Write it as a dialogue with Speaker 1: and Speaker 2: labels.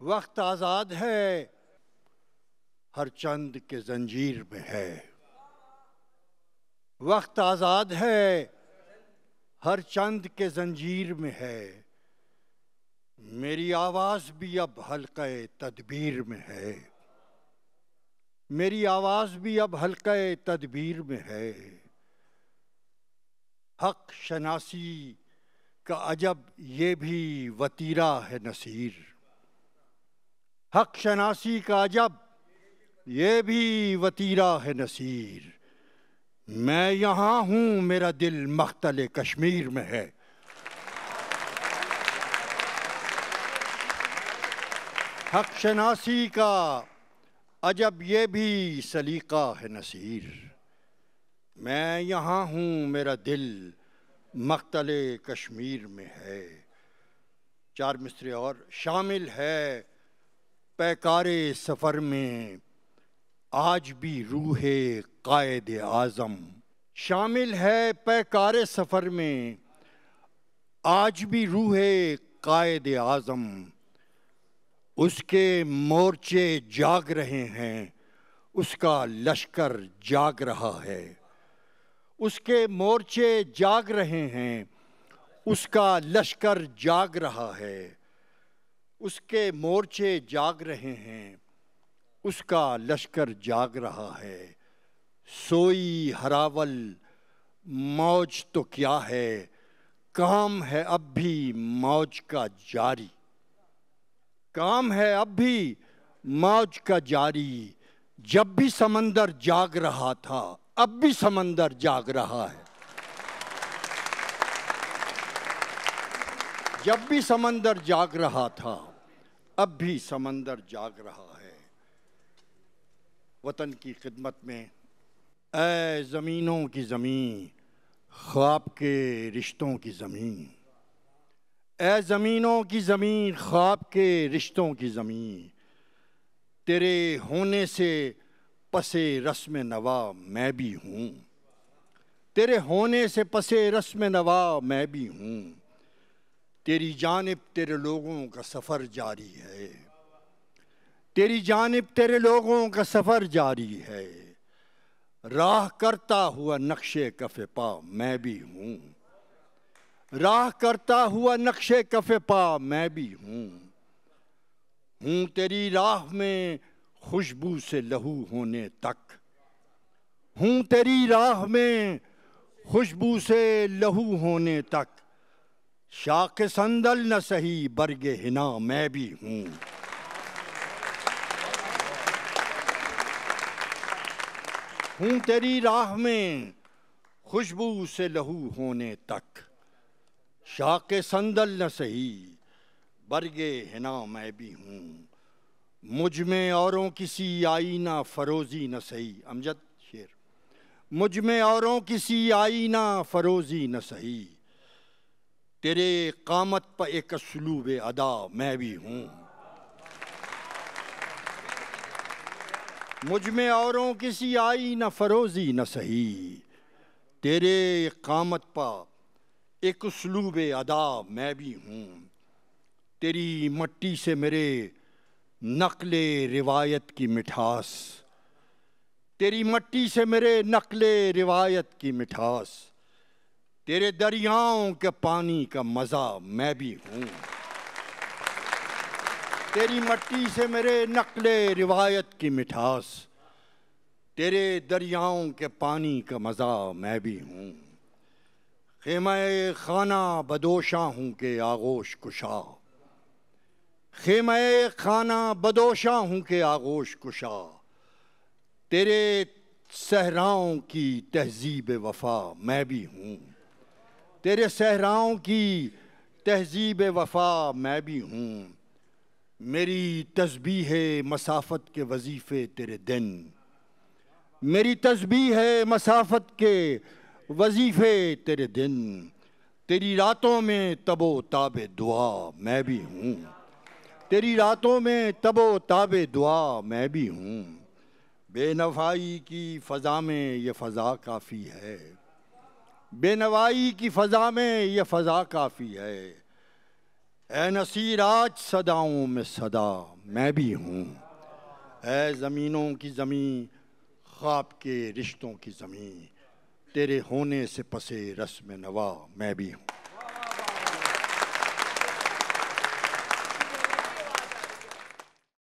Speaker 1: وقت آزاد ہے۔ ہر چند کے زنجیر میں ہے۔ وقت آزاد ہے۔ ہر چند کے زنجیر میں ہے۔ میری آواز بھی اب حلقہ تدبیر میں ہے۔ میری آواز بھی اب حلقہ تدبیر میں ہے۔ حق شناسی کا عجب یہ بھی وطیرہ ہے نصیر۔ حق شناسی کا عجب یہ بھی وطیرہ ہے نصیر۔ میں یہاں ہوں، میرا دل مختل کشمیر میں ہے۔ حق شناسی کا عجب، یہ بھی سلیقہ ہے نصیر۔ میں یہاں ہوں، میرا دل مختل کشمیر میں ہے۔ چار مصرے اور شامل ہے۔ پیکار سفر میں آج بھی روح قائد اعظم شامل ہے پیکار سفر میں آج بھی روح قائد اعظم اس کے مورچے جاگ رہے ہیں، اس کا لشکر جاگ رہا ہے۔ اس کے مورچے جاگ رہے ہیں، اس کا لشکر جاگ رہا ہے۔ اس کے مورچے جاگ رہے ہیں، اس کا لشکر جاگ رہا ہے۔ سوئی ہراول، موج تو کیا ہے؟ کام ہے اب بھی موج کا جاری۔ کام ہے اب بھی موج کا جاری۔ جب بھی سمندر جاگ رہا تھا، اب بھی سمندر جاگ رہا ہے۔ جب بھی سمندر جاگ رہا تھا اب بھی سمندر جاگ رہا ہے۔ وطن کی خدمت میں اے زمینوں کی زمین، خواب کے رشتوں کی زمین۔ اے زمینوں کی زمین، خواب کے رشتوں کی زمین۔ تیرے ہونے سے پسے رسم نوا میں بھی ہوں۔ تیرے ہونے سے پسے رسم نوا میں بھی ہوں۔ تیری جانب تیرے لوگوں کا سفر جاری ہے۔ تیری جانب تیرے لوگوں کا سفر جاری ہے۔ راہ کرتا ہوا نقش کف پا میں بھی ہوں۔ راہ کرتا ہوا نقش کف پا میں بھی ہوں۔ ہوں تیری راہ میں خوشبو سے لہو ہونے تک۔ ہوں تیری راہ میں خوشبو سے لہو ہونے تک۔ شاک سندل نہ سہی، برگ ہنا میں بھی ہوں۔ ہوں تیری راہ میں خوشبو سے لہو ہونے تک۔ شاک سندل نہ سہی، برگ ہنا میں بھی ہوں۔ مجھ میں اوروں کسی آئینہ فروزی نہ سہی۔ امجد شیر مجھ میں اوروں کسی آئینہ فروزی نہ سہی۔ تیرے قامت پہ ایک اسلوب ادا میں بھی ہوں۔ مجھ میں اوروں کسی آئی نہ فروزی نہ سہی۔ تیرے قامت پا ایک اسلوب ادا میں بھی ہوں۔ تیری مٹی سے میرے نقل روایت کی مٹھاس۔ تیری مٹی سے میرے نقل روایت کی مٹھاس۔ تیرے دریاؤں کے پانی کا مزہ میں بھی ہوں۔ تیری مٹی سے میرے نقل روایت کی مٹھاس، تیرے دریاؤں کے پانی کا مزہ میں بھی ہوں۔ خیمہ خانہ بدوشاں ہوں کہ آغوش کشا۔ خیمہ خانہ بدوشاں ہوں کہ آغوش کشا۔ تیرے صحراؤں کی تہذیب وفا میں بھی ہوں۔ تیرے صحراؤں کی تہذیب وفا میں بھی ہوں۔ میری تسبیح ہے مسافت کے وظیفے تیرے دن۔ میری تسبیح ہے مسافت کے وظیفے تیرے دن۔ تیری راتوں میں تب و تاب دعا میں بھی ہوں۔ تیری راتوں میں تب و تاب دعا میں بھی ہوں۔ بے نفائی کی فضا میں یہ فضا کافی ہے۔ بے نوائی کی فضا میں یہ فضا کافی ہے۔ اے نصیر، آج صداؤں میں صدا میں بھی ہوں۔ اے زمینوں کی زمین، خواب کے رشتوں کی زمین، تیرے ہونے سے پسے رسم نوا میں بھی ہوں۔